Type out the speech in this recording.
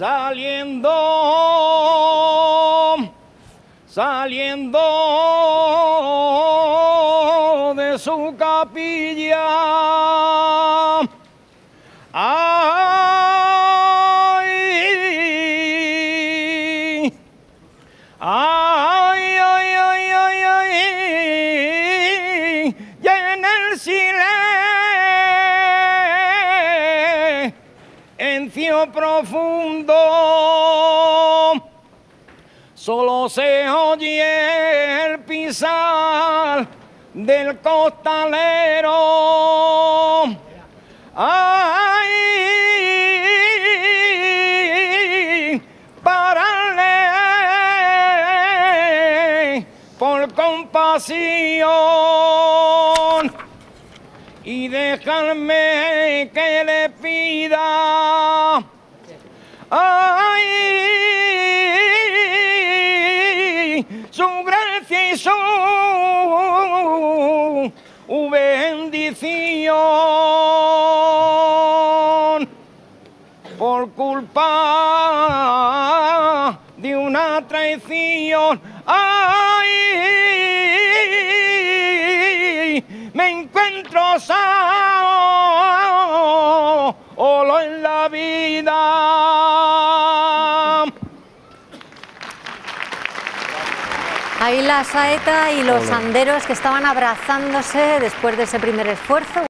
saliendo, saliendo de su capilla. Ay, ay, ay, ay, ay, ay, y en el silencio profundo solo se oye el pisar del costalero. Ay, pararle por compasión y dejarme que le pida. Su bendición por culpa de una traición. Ay, me encuentro solo en la vida. Ahí la saeta y los anderos que estaban abrazándose después de ese primer esfuerzo.